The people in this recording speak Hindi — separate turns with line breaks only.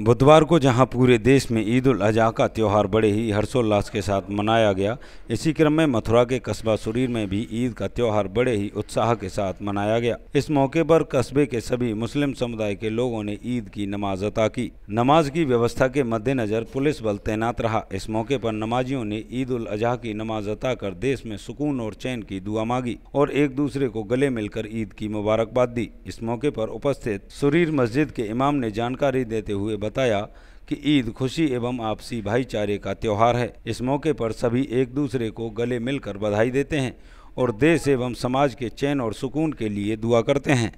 बुधवार को जहाँ पूरे देश में ईद उल अजहा का त्यौहार बड़े ही हर्षोल्लास के साथ मनाया गया, इसी क्रम में मथुरा के कस्बा सुरीर में भी ईद का त्यौहार बड़े ही उत्साह के साथ मनाया गया। इस मौके पर कस्बे के सभी मुस्लिम समुदाय के लोगों ने ईद की नमाज़ अता की। नमाज़ की व्यवस्था के मद्देनजर पुलिस बल तैनात रहा। इस मौके पर नमाजियों ने ईद उल अजहा की नमाज़ अता कर देश में सुकून और चैन की दुआ मांगी और एक दूसरे को गले मिलकर ईद की मुबारकबाद दी। इस मौके पर उपस्थित सुरीर मस्जिद के इमाम ने जानकारी देते हुए बताया कि ईद खुशी एवं आपसी भाईचारे का त्यौहार है। इस मौके पर सभी एक दूसरे को गले मिलकर बधाई देते हैं और देश एवं समाज के चैन और सुकून के लिए दुआ करते हैं।